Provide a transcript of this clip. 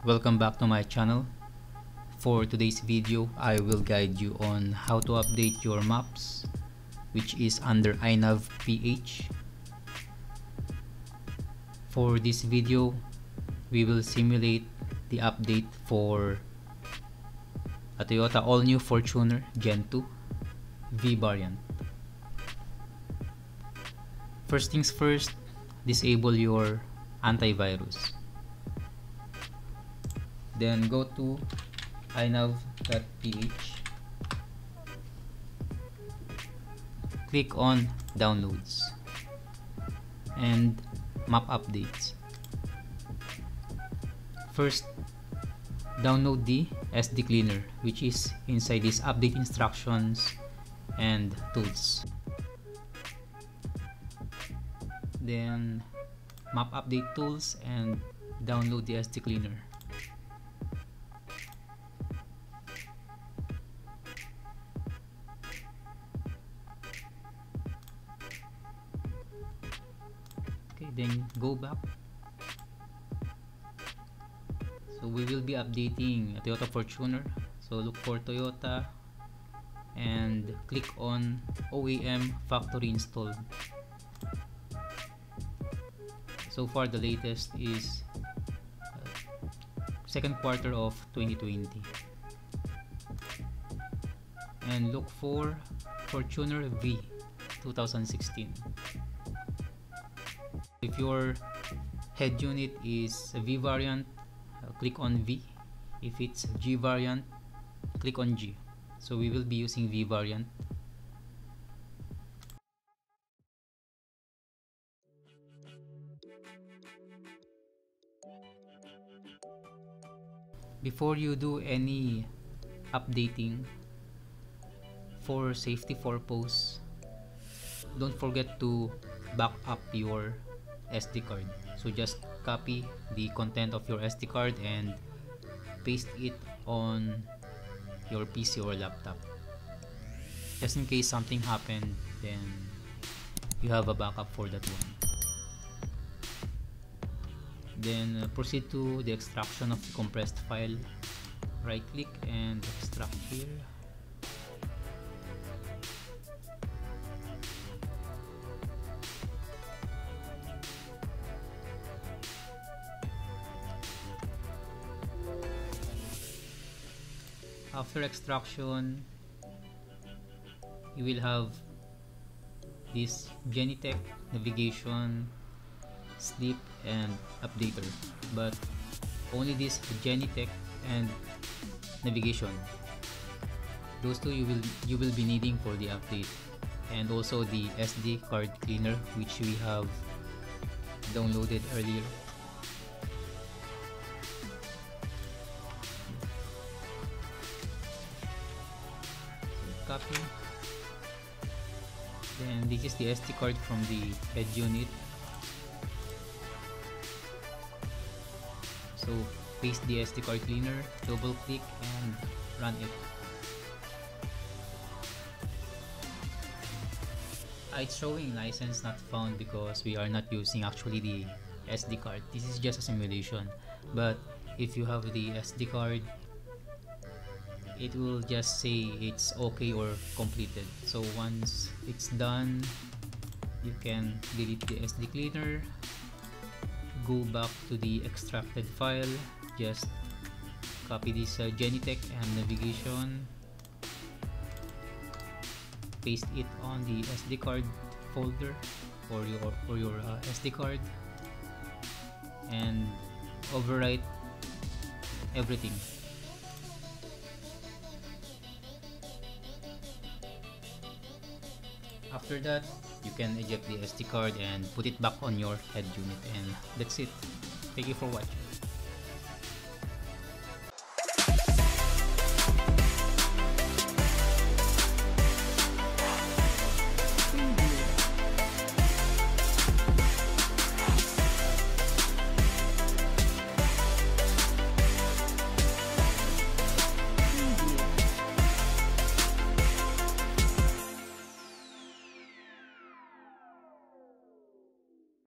Welcome back to my channel. For today's video, I will guide you on how to update your maps which is under iNav PH. For this video, we will simulate the update for a Toyota all-new Fortuner Gen 2 V variant. First things first, disable your antivirus. Then go to inav.ph click on downloads and map updates. First download the SD cleaner which is inside this update instructions and tools. Then map update tools and download the SD cleaner then go back. So we will be updating Toyota Fortuner. So look for Toyota and click on OEM factory installed. So far the latest is uh, second quarter of 2020 and look for Fortuner V 2016 if your head unit is a V variant uh, click on V. If it's G variant click on G. So we will be using V variant. Before you do any updating for safety for purpose don't forget to back up your SD card. So just copy the content of your SD card and paste it on your PC or laptop. Just in case something happened then you have a backup for that one. Then uh, proceed to the extraction of the compressed file. Right click and extract here after extraction you will have this Genitech navigation sleep and updater. But only this Genitech and navigation. Those two you will you will be needing for the update. And also the SD card cleaner which we have downloaded earlier copy then this is the SD card from the head unit. So paste the SD card cleaner double click and run it. Ah, it's showing license not found because we are not using actually the SD card. This is just a simulation. But if you have the SD card it will just say it's okay or completed. So once it's done you can delete the SD cleaner go back to the extracted file just copy this uh, Genitech and navigation paste it on the SD card folder for your for your uh, SD card and overwrite everything after that you can eject the SD card and put it back on your head unit and that's it. Thank you for watching